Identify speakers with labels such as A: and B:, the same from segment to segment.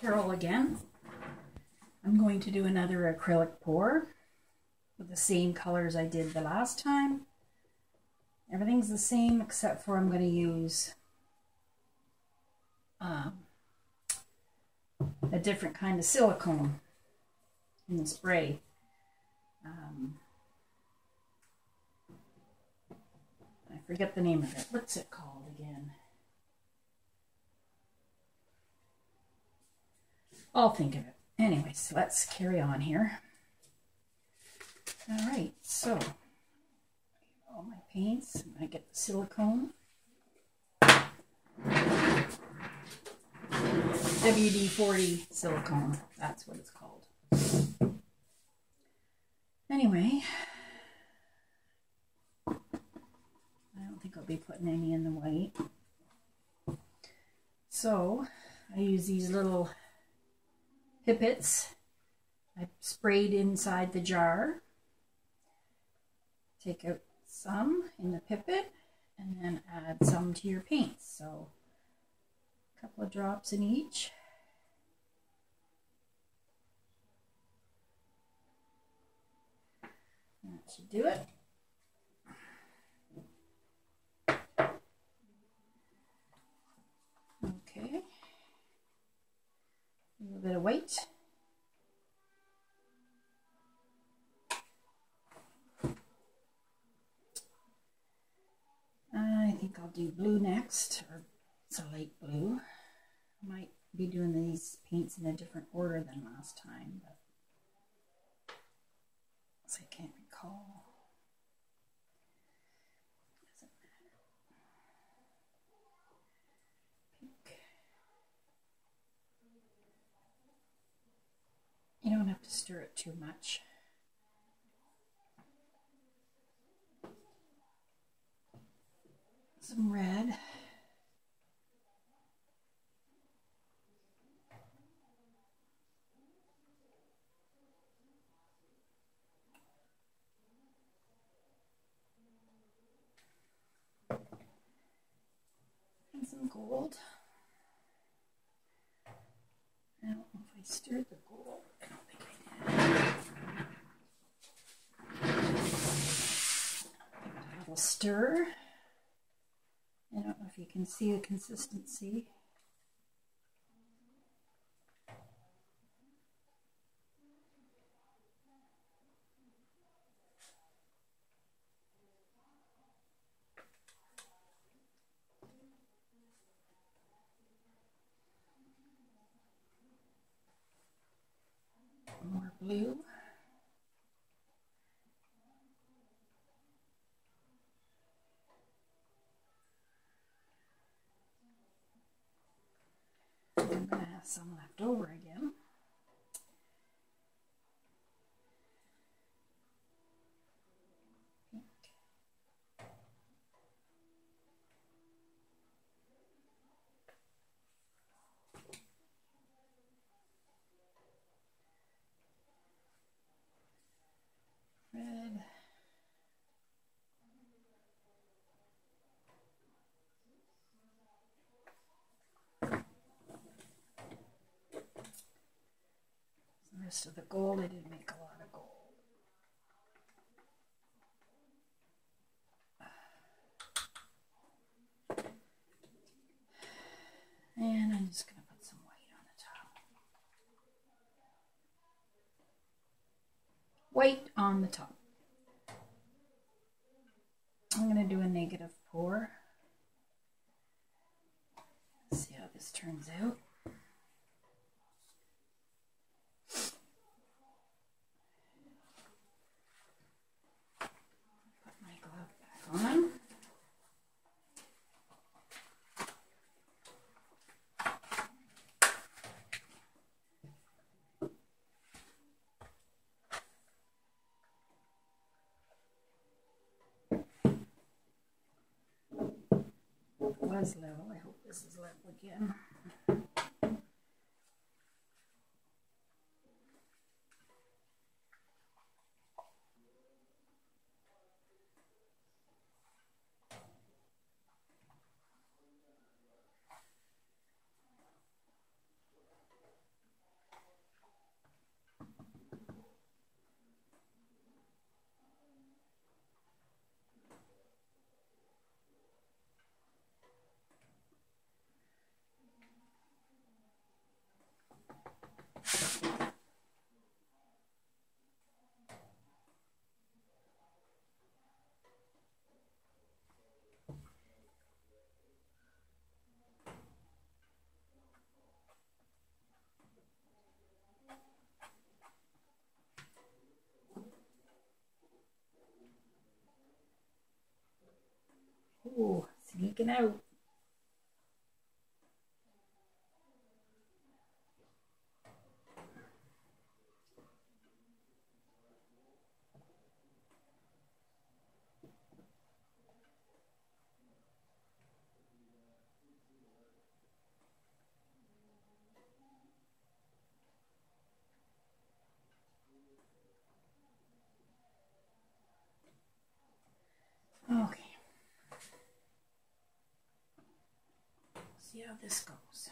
A: Carole again. I'm going to do another acrylic pour with the same colors I did the last time. Everything's the same except for I'm going to use um, a different kind of silicone in the spray. Um, I forget the name of it. What's it called again? I'll think of it. Anyways, let's carry on here. All right, so all my paints. I get the silicone. WD-40 silicone. That's what it's called. Anyway, I don't think I'll be putting any in the white. So, I use these little pipets I sprayed inside the jar. Take out some in the pipet and then add some to your paints. So a couple of drops in each. That should do it. Okay. Of white. I think I'll do blue next, or it's a light blue. I might be doing these paints in a different order than last time, but I can't recall. Doesn't matter. Pink. You don't have to stir it too much. Some red. and some gold. I don't know if I stirred the gold. I don't think I did. Stir. I don't know if you can see the consistency. more blue. I'm going to have some left over again. red. Rest of the gold, I didn't make a lot of gold. And I'm just going to put some white on the top. White on the top. I'm going to do a negative pour. See how this turns out. Put my glove back on. Was level. I hope this is level again. Oh, sneaking out. Okay. See how this goes.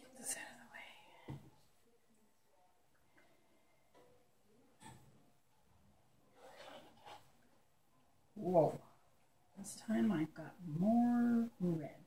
A: Get this out of the way. Whoa. This time I've got more red.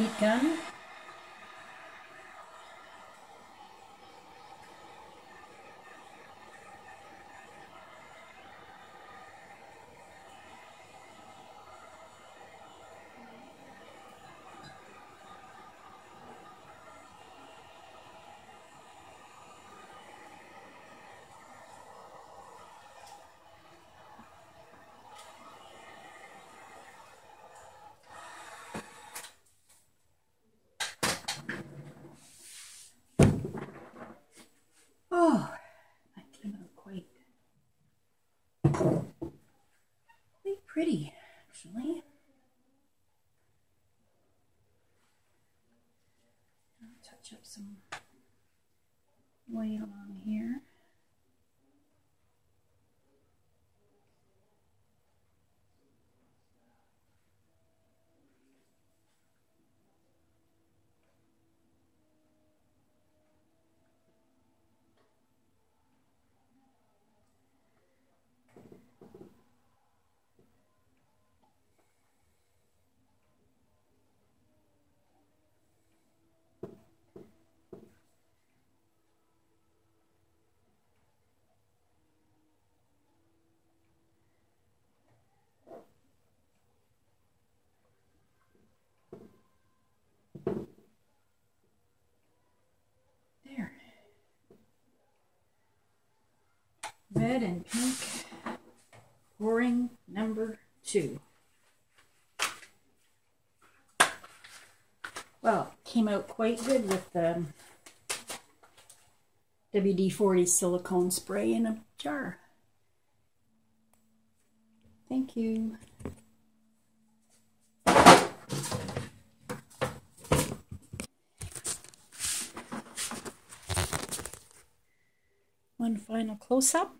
A: Heat gun. Oh, that came out quite, quite pretty, actually. I'll touch up some white along here. There. Red and pink pouring number two. Well, came out quite good with um, the WD-40 silicone spray in a jar. Thank you. One final close-up.